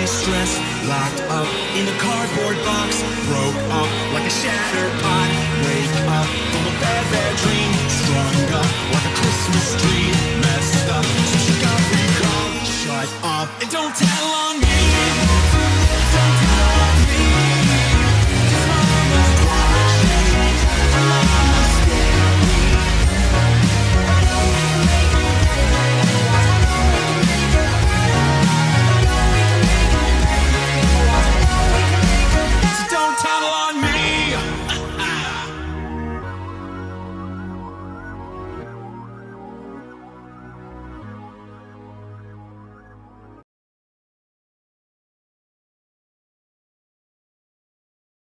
distress. Locked up in a cardboard box, broke up like a shattered pot. Wake up from a bad, bad dream,